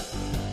うん。